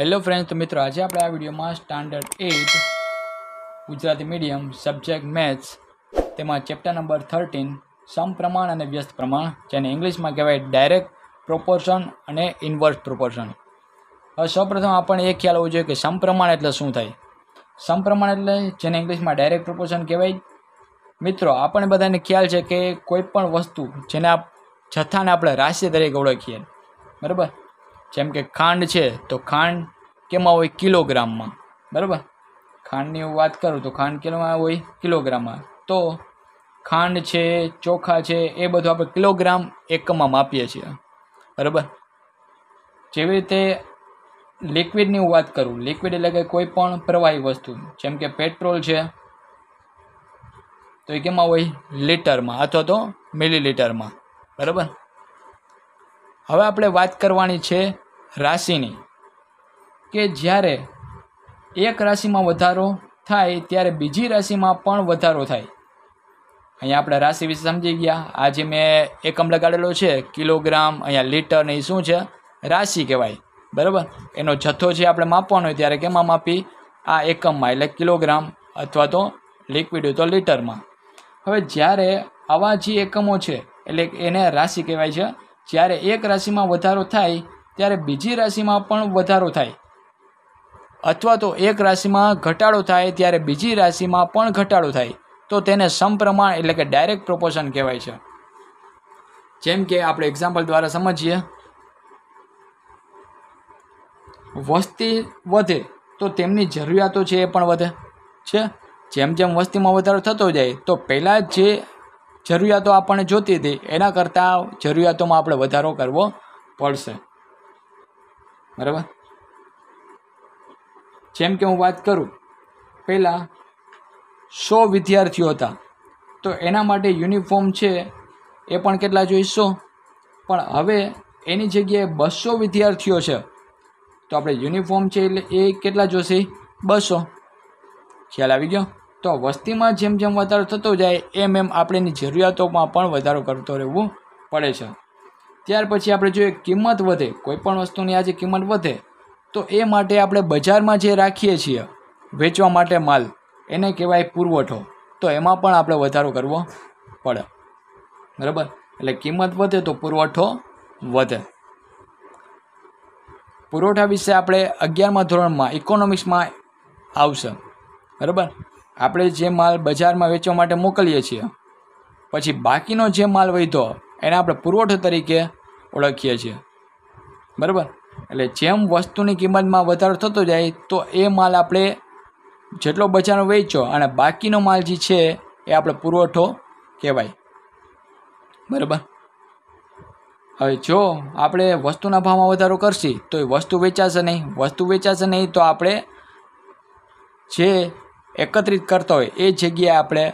Hello friends તો મિત્રો આજે આપણે આ વિડીયોમાં standard eight Gujarati medium subject maths તેમાં ચેપ્ટર નંબર થર્ટીન સમપ્રમાણ અને વ્યસ્ત પ્રમાણ, જેને ઇંગ્લિશમાં કહેવાય ડાયરેક્ટ પ્રોપોર્શન અને ઇન્વર્સ પ્રોપોર્શન હવે સૌપ્રથમ આપણને એ ખ્યાલ હોવો જોઈએ કે સમપ્રમાણ એટલે શું થાય? સમપ્રમાણ એટલે જેને ઇંગ્લિશમાં ડાયરેક્ટ પ્રોપોર્શન કહેવાય. મિત્રો, આપણને બધાને ખ્યાલ છે કે કોઈ પણ વસ્તુ જેને આપ જથ્થાને આપણે રાશિ તરીકે ઓળખીએ. બરાબર? જેમ કે ખાંડ છે, તો ખાંડ કેમાં હોય? કિલોગ્રામમાં. બરાબર? ખાંડની હું વાત કરું તો ખાંડ કેમાં હોય? કિલોગ્રામમાં. તો ખાંડ છે, ચોખા છે, એ બધું આપણે કિલોગ્રામ એકમમાં માપીએ છીએ. બરાબર? જેવી રીતે લિક્વિડની હું વાત કરું, લિક્વિડ એટલે કે કોઈ પણ પ્રવાહી વસ્તુ, જેમ કે પેટ્રોલ છે, તો એ કેમાં હોય? લીટરમાં, અથવા તો મિલીલીટરમાં. બરાબર? હવે આપણે વાત કરવાની છે રાશિની કે જ્યારે એક રાશિમાં વધારો થાય, ત્યારે બીજી રાશિમાં પણ વધારો થાય. અહીંયા આપણે રાશિ વિશે સમજી ગયા. આજે મેં એકમ લગાડેલો છે, કિલોગ્રામ અહીંયા લીટર ને એ શું છે? રાશિ કહેવાય. બરાબર? એનો જથ્થો છે આપણે માપવાનો હોય ત્યારે કેમાં માપી? આ એકમમાં, એટલે કિલોગ્રામ અથવા તો લિક્વિડ તો લીટરમાં. હવે જ્યારે આવા જે એકમો છે, એટલે એને રાશિ કહેવાય છે, જ્યારે એક રાશિમાં વધારો થાય ત્યારે બીજી રાશિમાં પણ વધારો થાય. અથવા તો એક રાશિમાં ઘટાડો થાય ત્યારે બીજી રાશિમાં પણ ઘટાડો થાય. તો તેને સમપ્રમાણ એટલે કે ડાયરેક્ટ પ્રોપોર્શન કહેવાય છે. જેમ કે આપણે એક્ઝામ્પલ દ્વારા સમજીએ. વસ્તી વધે તો તેમની જરૂરિયાતો છે એ પણ વધે. છે? જેમ જેમ વસ્તીમાં વધારો થતો જાય, તો પહેલાં જે જરૂરિયાતો આપણને જોતી હતી, એના કરતાં જરૂરિયાતોમાં આપણે વધારો કરવો પડશે. બરાબર? જેમ કે હું વાત કરું, પહેલાં સો વિદ્યાર્થીઓ હતા. તો એના માટે યુનિફોર્મ છે એ પણ કેટલા જોઈશો? પણ હવે એની જગ્યાએ બસો વિદ્યાર્થીઓ છે. તો આપણે યુનિફોર્મ છે એટલે એ કેટલા જોશે? બસો. ખ્યાલ આવી ગયો? તો વસ્તીમાં જેમ જેમ વધારો થતો જાય, એમ એમ આપણેની જરૂરિયાતોમાં પણ વધારો કરતો રહેવું પડે છે. ત્યાર પછી આપણે જોઈએ કિંમત વધે કોઈ પણ વસ્તુની આજે કિંમત વધે, તો એ માટે આપણે બજારમાં જે રાખીએ છીએ, વેચવા માટે માલ, એને કહેવાય પુરવઠો. તો એમાં પણ આપણે વધારો કરવો પડે. બરાબર? એટલે કિંમત વધે તો પુરવઠો વધે. પુરવઠા વિશે આપણે અગિયારમા ધોરણમાં ઇકોનોમિક્સમાં આવશે. બરાબર? આપણે જે માલ બજારમાં વેચવા માટે મોકલીએ છીએ, પછી બાકીનો જે માલ વધ્યો એને આપણે પુરવઠો તરીકે ઓળખીએ છીએ. બરાબર? એટલે જેમ વસ્તુની કિંમતમાં વધારો થતો જાય, તો એ માલ આપણે જેટલો બજારનો વેચ્યો અને બાકીનો માલ જે છે, એ આપણે પુરવઠો કહેવાય. બરાબર? હવે જો આપણે વસ્તુના ભાવમાં વધારો કરશી, તો એ વસ્તુ વેચાશે નહીં. વસ્તુ વેચાશે નહીં તો આપણે જે એકત્રિત કરતા હોય, એ જગ્યાએ આપણે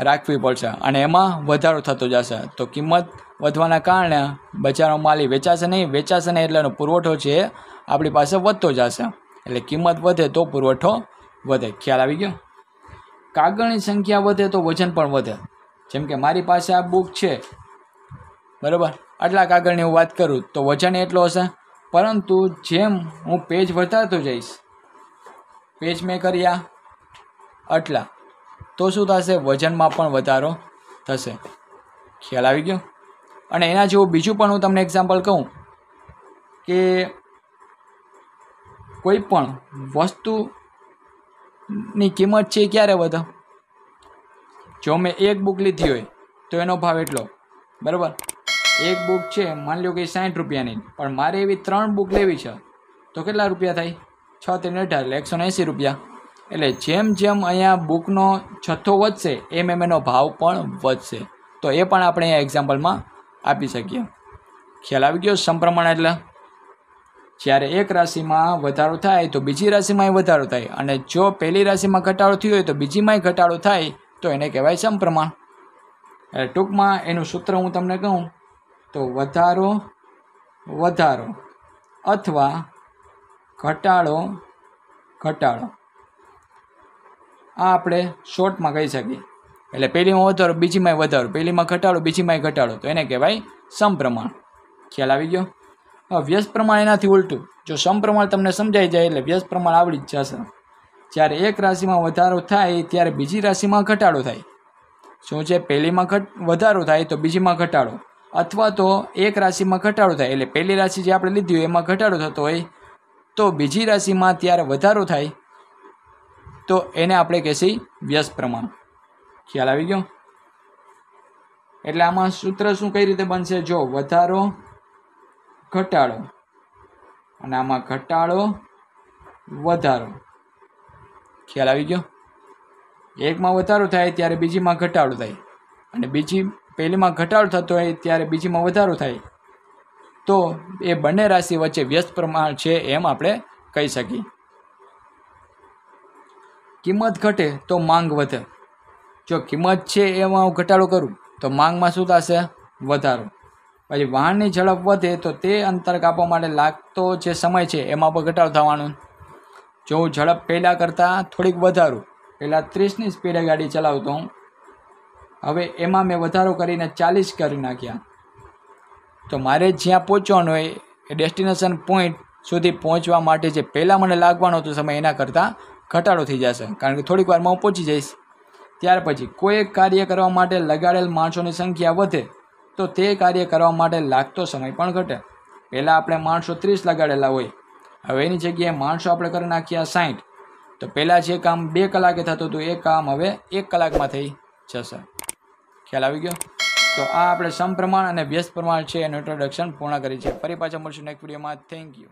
રાખવી પડશે. અને એમાં વધારો થતો જશે. તો કિંમત વધવાના કારણે બજારમાં માલી વેચાશે નહીં. વેચાશે નહીં એટલેનો પુરવઠો છે આપણી પાસે વધતો જશે. એટલે કિંમત વધે તો પુરવઠો વધે. ખ્યાલ આવી ગયો? કાગળની સંખ્યા વધે તો વજન પણ વધે. જેમ કે મારી પાસે આ બુક છે. બરાબર? આટલા કાગળની હું વાત કરું તો વજન એટલો હશે. પરંતુ જેમ હું પેજ વધારતો જઈશ પેજ મેં કર્યા આટલા. તો શું થશે? વજનમાં પણ વધારો થશે. ખ્યાલ આવી ગયો? અને એના જેવું બીજું પણ હું તમને એક્ઝામ્પલ કહું કે કોઈ પણ વસ્તુની કિંમત છે ક્યારે વધે? જો મેં એક બુક લીધી હોય, તો એનો ભાવ એટલો. બરાબર? એક બુક છે, માની લો કે સાઠ રૂપિયાની. પણ મારે એવી ત્રણ બુક લેવી છે. તો કેટલા રૂપિયા થાય? છ, ત્રણ, અઢાર, એટલે એકસો એંસી રૂપિયા. એટલે જેમ જેમ અહીંયા બુકનો જથ્થો વધશે, એમ એમ એનો ભાવ પણ વધશે. તો એ પણ આપણે અહીંયા એક્ઝામ્પલમાં આપી શકીએ. ખ્યાલ આવી ગયો સંપ્રમાણ એટલે? જ્યારે એક રાશિમાં વધારો થાય તો બીજી રાશિમાંય વધારો થાય અને જો પહેલી રાશિમાં ઘટાડો થયો હોય તો બીજીમાંય ઘટાડો થાય, તો એને કહેવાય સંપ્રમણ એટલે ટૂંકમાં એનું સૂત્ર હું તમને કહું, તો વધારો વધારો અથવા ઘટાડો ઘટાડો. આ આપણે શોર્ટમાં કહી શકીએ. એટલે પહેલીમાં વધારો, બીજીમાં વધારો. પહેલીમાં ઘટાડો, બીજીમાં ઘટાડો. તો એને કહેવાય સમપ્રમાણ. ખ્યાલ આવી ગયો? હવે વ્યસ્ત પ્રમાણ એનાથી ઉલટું. જો સમપ્રમાણ તમને સમજાઈ જાય એટલે વ્યસ્ત પ્રમાણ આવડી જ જશે. જ્યારે એક રાશિમાં વધારો થાય, ત્યારે બીજી રાશિમાં ઘટાડો થાય. શું છે? પહેલીમાં ઘટ, વધારો થાય તો બીજીમાં ઘટાડો. અથવા તો એક રાશિમાં ઘટાડો થાય. એટલે પહેલી રાશિ જે આપણે લીધી હોય એમાં ઘટાડો થતો હોય. તો બીજી રાશિમાં ત્યારે વધારો થાય. તો એને આપણે કહેશી વ્યસ્ત પ્રમાણ. ખ્યાલ આવી ગયો? એટલે આમાં સૂત્ર શું કઈ રીતે બનશે? જો વધારો ઘટાડો. અને આમાં ઘટાડો વધારો. ખ્યાલ આવી ગયો? એકમાં વધારો થાય ત્યારે બીજીમાં ઘટાડો થાય. અને બીજી પહેલીમાં ઘટાડો થતો હોય ત્યારે બીજીમાં વધારો થાય. તો એ બંને રાશિ વચ્ચે વ્યસ્ત પ્રમાણ છે એમ આપણે કહી શકીએ. કિંમત ઘટે તો માંગ વધે. જો કિંમત છે એમાં હું ઘટાડો કરું, તો માંગમાં શું થશે? વધારો. પછી વાહનની ઝડપ વધે તો તે અંતર કાપવા માટે લાગતો જે સમય છે એમાં પણ ઘટાડો થવાનો. જો હું ઝડપ પહેલાં કરતાં થોડીક વધારું, પહેલાં ત્રીસની સ્પીડે ગાડી ચલાવતો હું હવે એમાં મેં વધારો કરીને ચાલીસ કરી નાખ્યા. તો મારે જ્યાં પહોંચવાનું હોય એ ડેસ્ટિનેશન પોઈન્ટ સુધી પહોંચવા માટે જે પહેલાં મને લાગવાનો હતો સમય એના કરતાં ઘટાડો થઈ જશે. કારણ કે થોડીક વારમાં હું પહોંચી જઈશ. ત્યાર પછી કોઈ કાર્ય કરવા માટે લગાડેલ માણસોની સંખ્યા વધે, તો તે કાર્ય કરવા માટે લાગતો સમય પણ ઘટે. પહેલાં આપણે માણસો ત્રીસ લગાડેલા હોય. હવે એની જગ્યાએ માણસો આપણે કરી નાખ્યા સાઠ તો પહેલાં જે કામ બે કલાકે થતું હતું, એ કામ હવે એક કલાકમાં થઈ જશે. ખ્યાલ આવી ગયો? તો આ આપણે સમપ્રમાણ અને વ્યસ્ત પ્રમાણ છે એનું ઇન્ટ્રોડક્શન પૂર્ણ કરી છે. ફરી પાછા મળશું નેક્સ્ટ વિડીયોમાં થેન્ક યુ